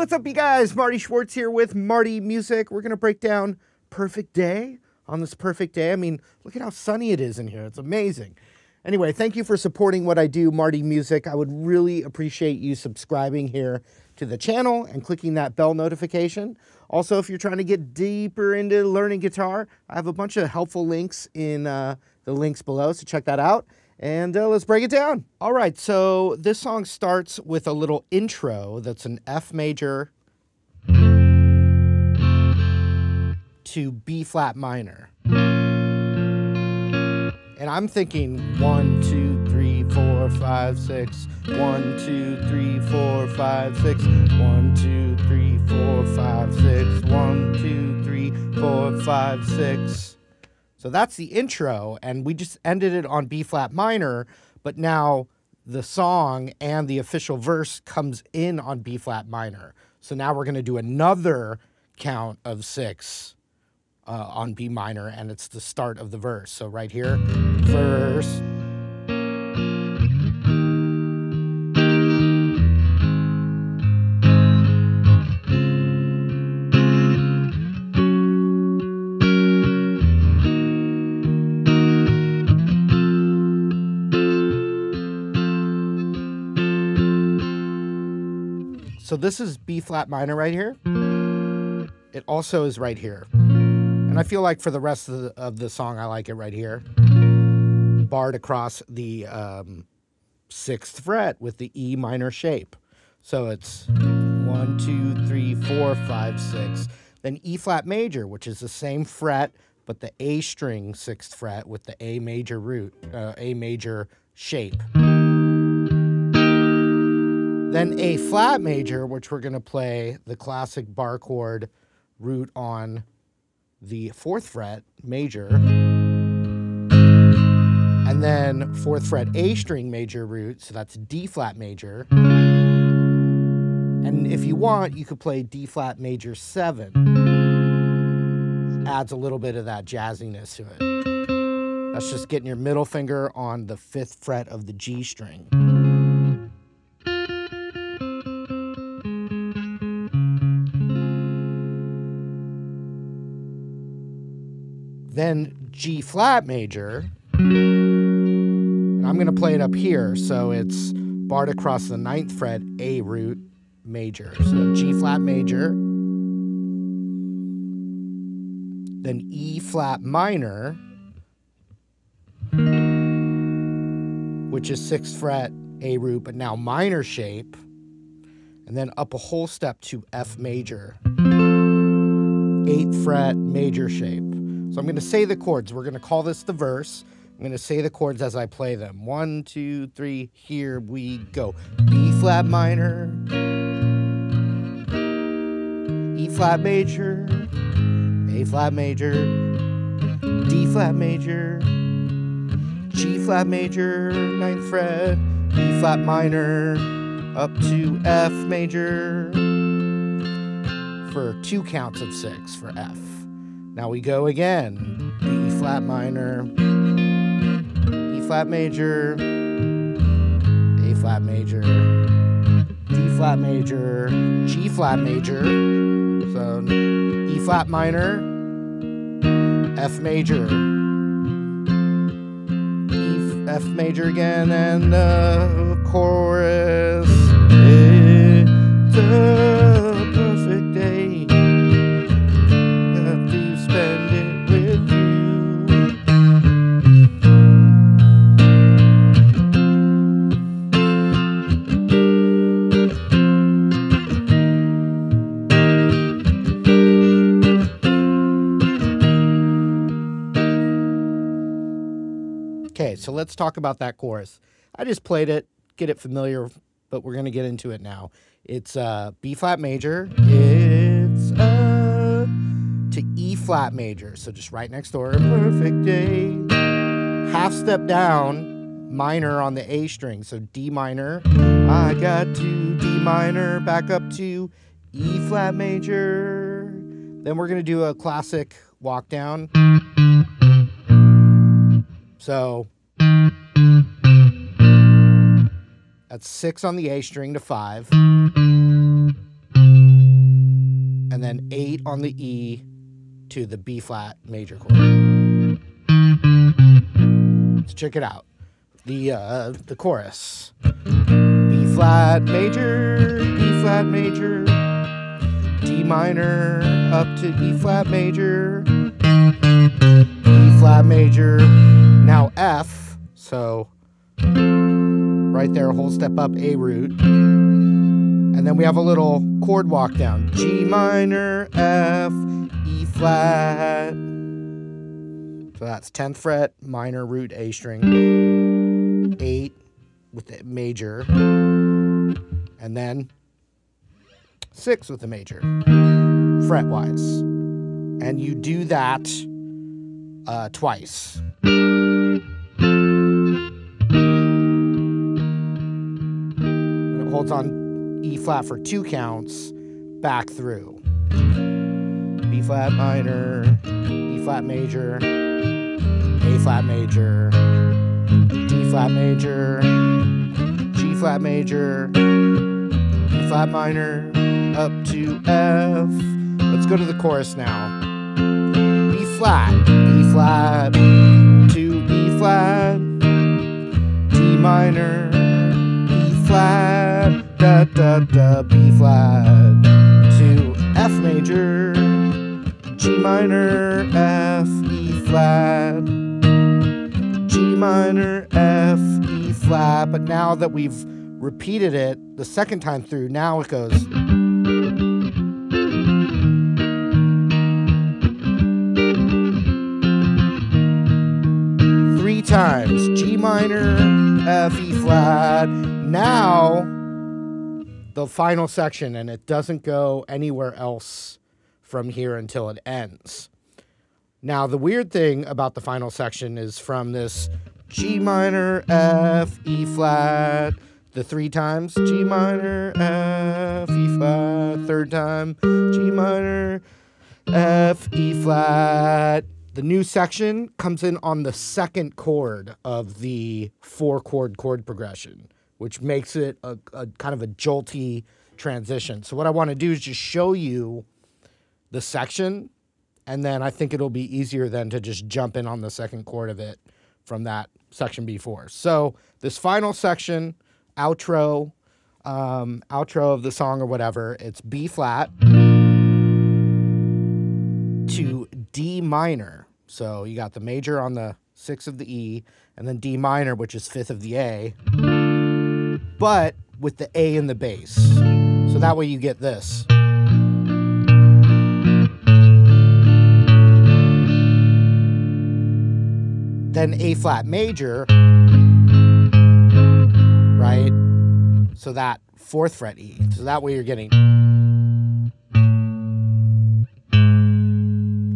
what's up, you guys? Marty Schwartz here with Marty Music. We're going to break down Perfect Day on this perfect day. I mean, look at how sunny it is in here. It's amazing. Anyway, thank you for supporting what I do, Marty Music. I would really appreciate you subscribing here to the channel and clicking that bell notification. Also, if you're trying to get deeper into learning guitar, I have a bunch of helpful links in uh, the links below, so check that out. And uh, let's break it down. All right, so this song starts with a little intro that's an F major to B flat minor. And I'm thinking one, two, three, four, five, six. One, two, three, four, five, six. One, two, three, four, five, six. One, two, three, four, five, six. So that's the intro, and we just ended it on B flat minor, but now the song and the official verse comes in on B flat minor. So now we're going to do another count of six uh, on B minor, and it's the start of the verse. So right here, verse. So this is B flat minor right here. It also is right here. And I feel like for the rest of the, of the song, I like it right here. Barred across the um, sixth fret with the E minor shape. So it's one, two, three, four, five, six. Then E flat major, which is the same fret, but the A string sixth fret with the A major root, uh, A major shape. Then A flat major, which we're going to play the classic bar chord root on the fourth fret major. And then fourth fret A string major root, so that's D flat major. And if you want, you could play D flat major seven. Adds a little bit of that jazziness to it. That's just getting your middle finger on the fifth fret of the G string. Then G flat major. And I'm going to play it up here. So it's barred across the ninth fret, A root major. So G flat major. Then E flat minor, which is sixth fret, A root, but now minor shape. And then up a whole step to F major, eighth fret, major shape. So I'm going to say the chords. We're going to call this the verse. I'm going to say the chords as I play them. One, two, three, here we go. B flat minor, E flat major, A flat major, D flat major, G flat major, ninth fret, B flat minor, up to F major for two counts of six for F. Now we go again. B flat minor, E flat major, A flat major, D flat major, G flat major. So E flat minor, F major, E F major again, and the chorus. It's so let's talk about that chorus. I just played it, get it familiar, but we're gonna get into it now. It's uh, B flat major. It's to E flat major, so just right next door. Perfect day. Half step down, minor on the A string, so D minor. I got to D minor, back up to E flat major. Then we're gonna do a classic walk down. So that's six on the A string to five. And then eight on the E to the B flat major chord. Let's check it out. The uh, the chorus. B flat major, B flat major, D minor up to E flat major, E flat major, now F. So right there, a whole step up A root. And then we have a little chord walk down. G minor, F, E flat. So that's 10th fret, minor root A string, 8 with the major, and then 6 with the major, fret wise. And you do that uh, twice. Holds on E flat for two counts back through. B flat minor, E flat major, A flat major, D flat major, G flat major, E flat minor, up to F. Let's go to the chorus now. B flat, E flat, to E flat, D minor, da da da, B flat, to F major, G minor, F, E flat, G minor, F, E flat. But now that we've repeated it the second time through, now it goes. Three times G minor, F, E flat. Now the final section, and it doesn't go anywhere else from here until it ends. Now, the weird thing about the final section is from this G minor, F, E flat, the three times G minor, F, E flat, third time G minor, F, E flat. The new section comes in on the second chord of the four chord chord progression, which makes it a, a kind of a jolty transition. So, what I want to do is just show you the section, and then I think it'll be easier then to just jump in on the second chord of it from that section before. So, this final section, outro, um, outro of the song or whatever, it's B flat to D minor. So you got the major on the sixth of the E, and then D minor, which is fifth of the A, but with the A in the bass. So that way you get this. Then A flat major, right? So that fourth fret E. So that way you're getting.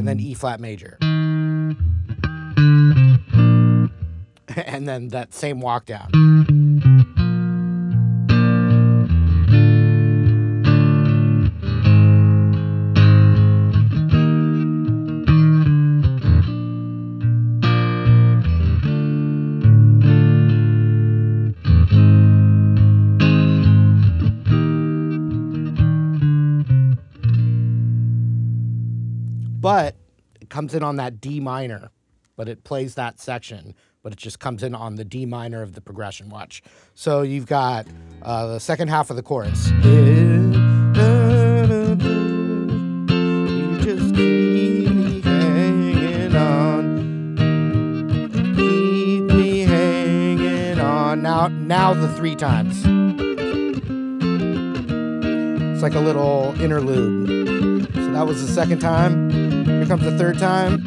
And then E flat major. and then that same walk down. But it comes in on that D minor, but it plays that section, but it just comes in on the D minor of the progression. Watch. So you've got uh, the second half of the chorus. Now, now the three times. It's like a little interlude. So that was the second time. Here comes the third time.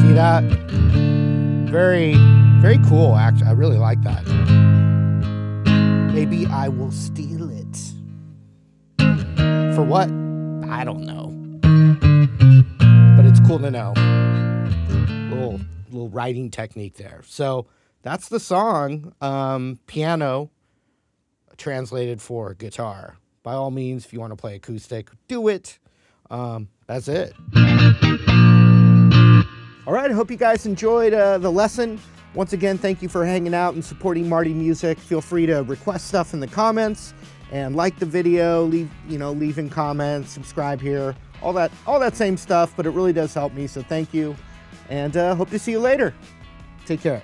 See that? Very, very cool, actually. I really like that. Maybe I will steal it. For what? I don't know. But it's cool to know. Little writing technique there. So that's the song. Um, piano translated for guitar. By all means, if you want to play acoustic, do it. Um, that's it. All right, I hope you guys enjoyed uh, the lesson. Once again, thank you for hanging out and supporting Marty Music. Feel free to request stuff in the comments and like the video, leave, you know, leaving comments, subscribe here, all that, all that same stuff, but it really does help me. So thank you and uh, hope to see you later. Take care.